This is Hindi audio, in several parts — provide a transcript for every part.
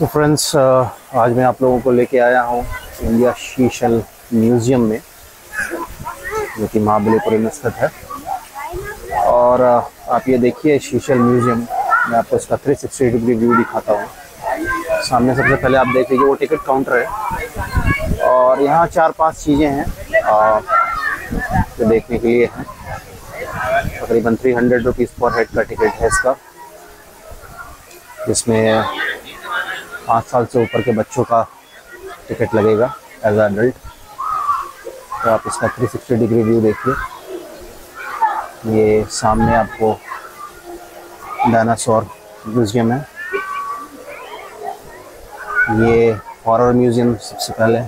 तो फ्रेंड्स आज मैं आप लोगों को लेके आया हूँ इंडिया शीशल म्यूज़ियम में, जो कि महाबलीपुर में स्थित है। और आप ये देखिए शीशल म्यूज़ियम मैं आपको इसका 360 डिग्री व्यू दिखाता हूँ। सामने सबसे पहले आप देख लीजिए वो टिकट काउंटर है। और यहाँ चार पाँच चीज़ें हैं जो देखने के लिए हैं। तकरीबन three hundred rupees per head का टिकट है इसका, जिसमें पाँच साल से ऊपर के बच्चों का टिकट लगेगा एज अडल्ट तो आप इसका 360 डिग्री व्यू देखिए। ये सामने आपको डायनासोर म्यूज़ियम है। ये हॉरर म्यूज़ियम सबसे पहले।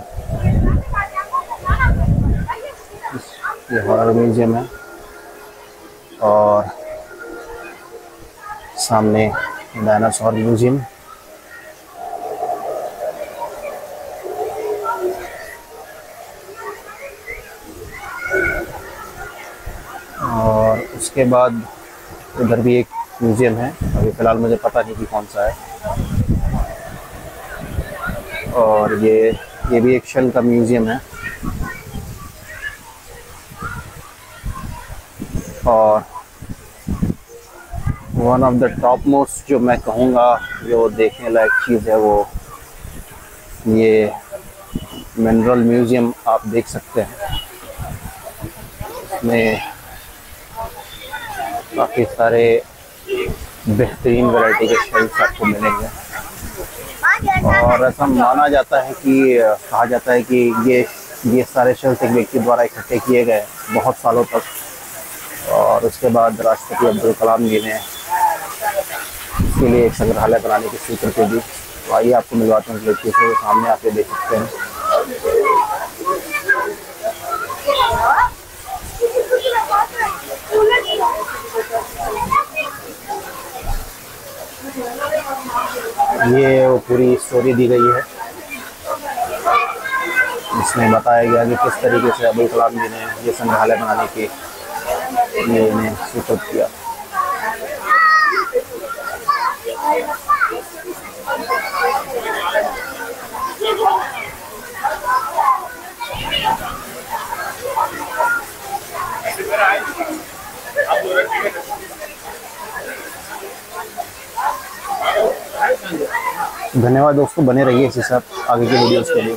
ये हॉरर म्यूज़ियम है। और सामने डायनासोर म्यूज़ियम और उसके बाद उधर भी एक म्यूज़ियम है। अभी फ़िलहाल मुझे पता नहीं कि कौन सा है। और ये ये भी एक शेल का म्यूज़ियम है। और one of the top most जो मैं कहूँगा, जो देखने लायक चीज़ है वो, ये मिनरल म्यूज़ियम आप देख सकते हैं। इसमें काफ़ी सारे बेहतरीन वैरायटी के शेल्स आपको मिलेंगे। और ऐसा माना जाता है कि, कहा जाता है कि ये ये सारे शेल्स एक व्यक्ति द्वारा इकट्ठे किए गए बहुत सालों तक। और उसके बाद राष्ट्रपति अब्दुल कलाम जी ने इसके लिए एक संग्रहालय बनाने की स्वीकृति दी तो आइए आपको मिलवाते हैं व्यक्ति से, सामने आप देख सकते हैं। ये वो पूरी स्टोरी दी गई है। इसमें बताया गया कि किस तरीके से अबुल कलाम जी ने ये संग्रहालय बनाने की ये इन्हें स्वीकृत किया। धन्यवाद दोस्तों बने रहिए इसी साथ आगे की वीडियोस के लिए।